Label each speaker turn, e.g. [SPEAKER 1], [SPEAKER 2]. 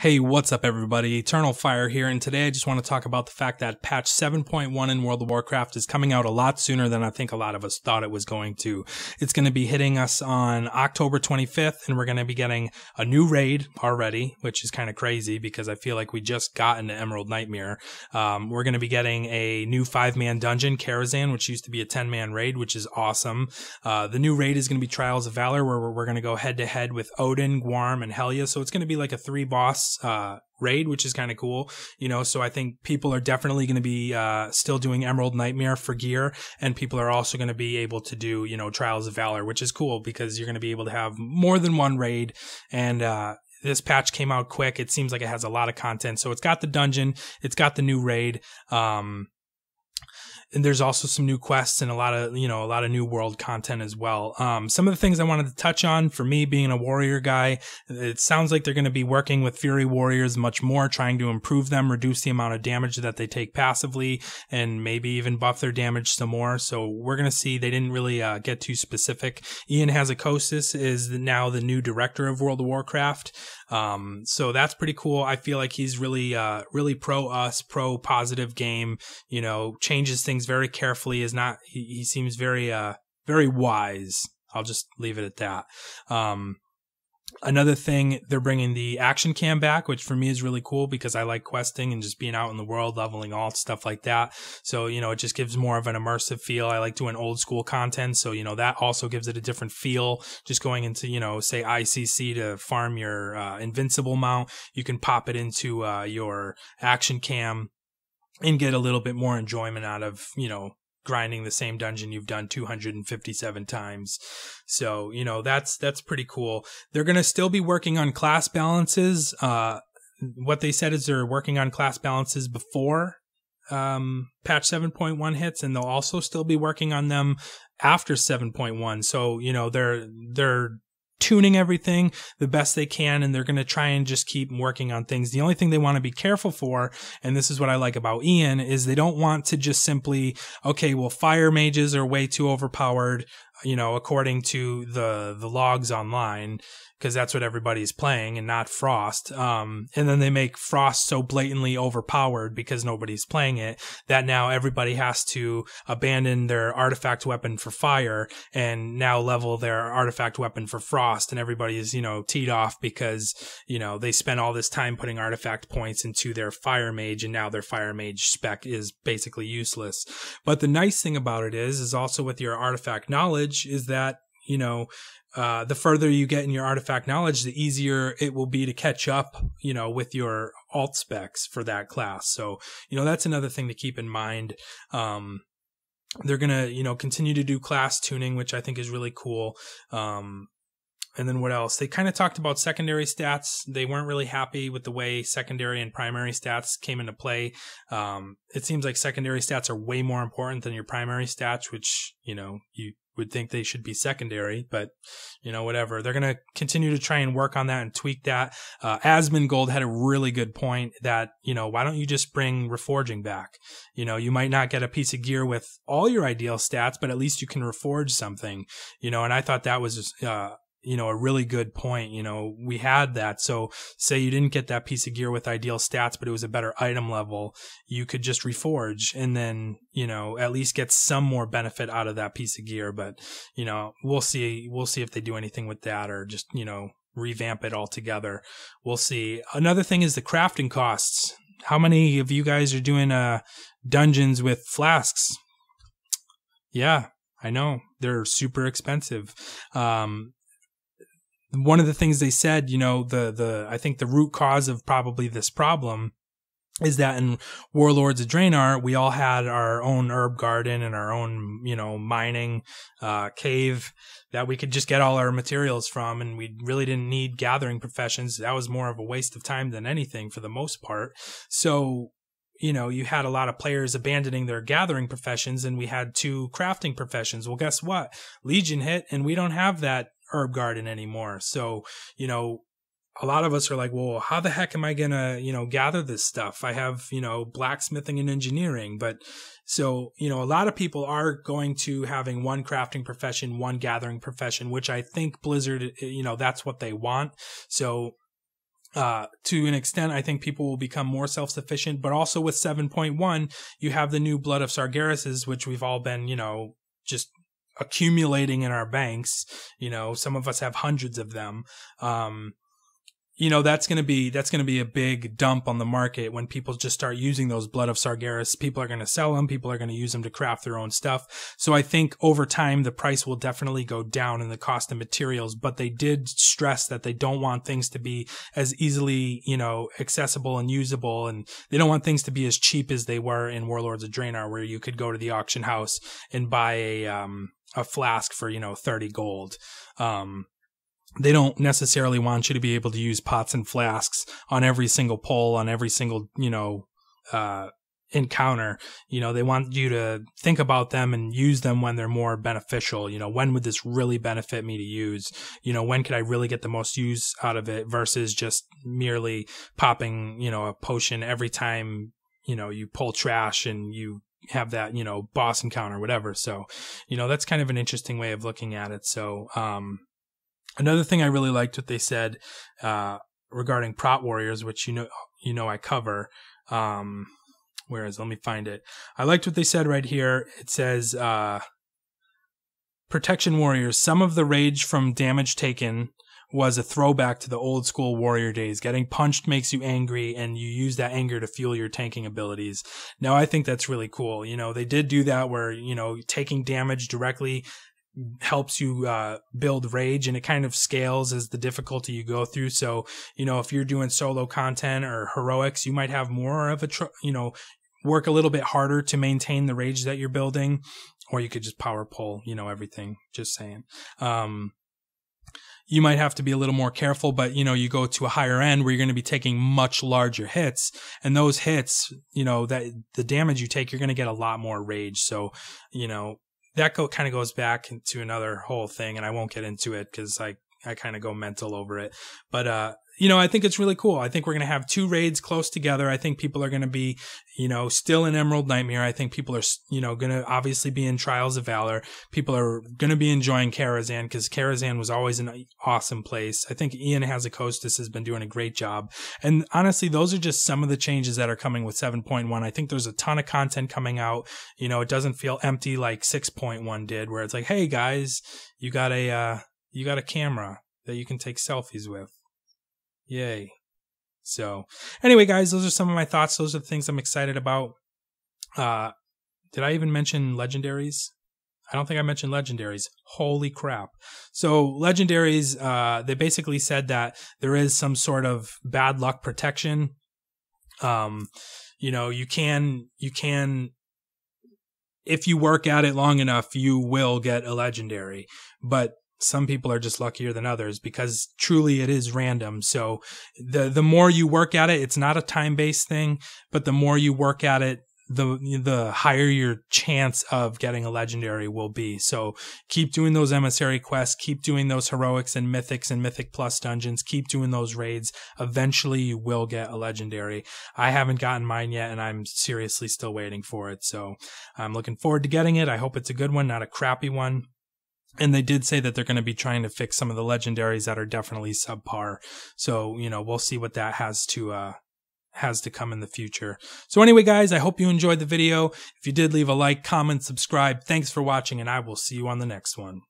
[SPEAKER 1] Hey, what's up everybody? Eternal Fire here, and today I just want to talk about the fact that patch 7.1 in World of Warcraft is coming out a lot sooner than I think a lot of us thought it was going to. It's going to be hitting us on October 25th, and we're going to be getting a new raid already, which is kind of crazy because I feel like we just got into Emerald Nightmare. Um, we're going to be getting a new five-man dungeon, Karazhan, which used to be a 10-man raid, which is awesome. Uh, the new raid is going to be Trials of Valor, where we're, going to go head-to-head with Odin, Guarm, and Helya, so it's going to be like a three-boss uh, raid, which is kind of cool. You know, so I think people are definitely going to be uh, still doing Emerald Nightmare for gear, and people are also going to be able to do you know Trials of Valor, which is cool because you're going to be able to have more than one raid and. Uh, this patch came out quick. It seems like it has a lot of content. So it's got the dungeon, it's got the new raid. Um, and there's also some new quests and a lot of you know a lot of new world content as well. Um, some of the things I wanted to touch on for me being a warrior guy, it sounds like they're going to be working with Fury warriors much more, trying to improve them, reduce the amount of damage that they take passively, and maybe even buff their damage some more. So we're going to see. They didn't really uh, get too specific. Ion Hazzikostas is now the new director of World of Warcraft. Um, so that's pretty cool. I feel like he's really, uh, really pro us, pro positive game, you know, changes things very carefully is not, he, he seems very, uh, very wise. I'll just leave it at that. Um, Another thing, they're bringing the action cam back, which for me is really cool because I like questing and just being out in the world, leveling all stuff like that. So, you know, it just gives more of an immersive feel. I like doing old school content. So, you know, that also gives it a different feel. Just going into, you know, say ICC to farm your uh, invincible mount, you can pop it into uh, your action cam and get a little bit more enjoyment out of, you know, grinding the same dungeon you've done 257 times. So, you know, that's that's pretty cool. They're going to still be working on class balances. Uh what they said is they're working on class balances before um patch 7.1 hits and they'll also still be working on them after 7.1. So, you know, they're they're tuning everything the best they can and they're going to try and just keep working on things. The only thing they want to be careful for, and this is what I like about Ian, is they don't want to just simply, okay, well, fire mages are way too overpowered, you know, according to the, the logs online because that's what everybody's playing and not Frost. Um, and then they make Frost so blatantly overpowered because nobody's playing it that now everybody has to abandon their artifact weapon for fire and now level their artifact weapon for Frost. And everybody is, you know, teed off because, you know, they spent all this time putting artifact points into their fire mage and now their fire mage spec is basically useless. But the nice thing about it is, is also with your artifact knowledge is that you know, uh, the further you get in your artifact knowledge, the easier it will be to catch up, you know, with your alt specs for that class. So, you know, that's another thing to keep in mind. Um, they're to, you know, continue to do class tuning, which I think is really cool. Um, and then what else? They kind of talked about secondary stats. They weren't really happy with the way secondary and primary stats came into play. Um, it seems like secondary stats are way more important than your primary stats, which, you know, you would think they should be secondary, but you know, whatever. They're going to continue to try and work on that and tweak that. Uh, Asmongold had a really good point that, you know, why don't you just bring reforging back? You know, you might not get a piece of gear with all your ideal stats, but at least you can reforge something, you know, and I thought that was, uh, you know, a really good point. You know, we had that. So say you didn't get that piece of gear with ideal stats, but it was a better item level, you could just reforge and then, you know, at least get some more benefit out of that piece of gear. But, you know, we'll see, we'll see if they do anything with that or just, you know, revamp it altogether. We'll see. Another thing is the crafting costs. How many of you guys are doing, uh, dungeons with flasks? Yeah, I know they're super expensive. Um, one of the things they said, you know, the the I think the root cause of probably this problem is that in Warlords of Draenor, we all had our own herb garden and our own, you know, mining uh, cave that we could just get all our materials from, and we really didn't need gathering professions. That was more of a waste of time than anything for the most part. So you know, you had a lot of players abandoning their gathering professions and we had two crafting professions. Well, guess what? Legion hit and we don't have that herb garden anymore. So, you know, a lot of us are like, well, how the heck am I going to, you know, gather this stuff? I have, you know, blacksmithing and engineering. But so, you know, a lot of people are going to having one crafting profession, one gathering profession, which I think Blizzard, you know, that's what they want. So uh, to an extent, I think people will become more self sufficient. But also with 7.1, you have the new blood of Sargeras's, which we've all been, you know, just accumulating in our banks. You know, some of us have hundreds of them. Um, you know that's going to be that's going to be a big dump on the market when people just start using those blood of sargeras people are going to sell them people are going to use them to craft their own stuff so i think over time the price will definitely go down in the cost of materials but they did stress that they don't want things to be as easily you know accessible and usable and they don't want things to be as cheap as they were in warlords of draenor where you could go to the auction house and buy a um a flask for you know 30 gold um they don't necessarily want you to be able to use pots and flasks on every single pole, on every single, you know, uh, encounter. You know, they want you to think about them and use them when they're more beneficial. You know, when would this really benefit me to use? You know, when could I really get the most use out of it versus just merely popping, you know, a potion every time, you know, you pull trash and you have that, you know, boss encounter, whatever. So, you know, that's kind of an interesting way of looking at it. So, um, Another thing I really liked what they said uh, regarding prot warriors, which you know you know I cover. Um, where is? Let me find it. I liked what they said right here. It says uh, protection warriors. Some of the rage from damage taken was a throwback to the old school warrior days. Getting punched makes you angry and you use that anger to fuel your tanking abilities. Now I think that's really cool. You know, they did do that where, you know, taking damage directly helps you uh, build rage and it kind of scales as the difficulty you go through. So, you know, if you're doing solo content or heroics, you might have more of a, tr- you know, work a little bit harder to maintain the rage that you're building, or you could just power pull, you know, everything. Just saying. Um, you might have to be a little more careful, but you know, you go to a higher end where you're going to be taking much larger hits and those hits, you know, that the damage you take, you're going to get a lot more rage. So, you know, that go kind of goes back into another whole thing, and I won't get into it because I I kind of go mental over it. But uh, you know, I think it's really cool. I think we're going to have two raids close together. I think people are going to be, you know, still in Emerald Nightmare. I think people are, you know, going to obviously be in Trials of Valor. People are going to be enjoying Karazhan because Karazhan was always an awesome place. I think Ian Hazzikostas has been doing a great job. And honestly, those are just some of the changes that are coming with 7.1. I think there's a ton of content coming out. You know, it doesn't feel empty like 6.1 did, where it's like, hey guys, you got a, uh, you got a camera that you can take selfies with Yay. So, anyway, guys, those are some of my thoughts. Those are the things I'm excited about. Uh, did I even mention legendaries? I don't think I mentioned legendaries. Holy crap. So legendaries, uh, they basically said that there is some sort of bad luck protection. Um, you know, you can, you can, if you work at it long enough, you will get a legendary, but some people are just luckier than others because truly it is random. So the the more you work at it, it's not a time based thing, but the more you work at it, the the higher your chance of getting a legendary will be. So keep doing those emissary quests, keep doing those heroics and mythics and mythic plus dungeons, keep doing those raids. Eventually you will get a legendary. I haven't gotten mine yet and I'm seriously still waiting for it. So I'm looking forward to getting it. I hope it's a good one, not a crappy one. And they did say that they're going to be trying to fix some of the legendaries that are definitely subpar. So, you know, we'll see what that has to, uh, has to come in the future. So anyway, guys, I hope you enjoyed the video. If you did, leave a like, comment, subscribe. Thanks for watching, and I will see you on the next one.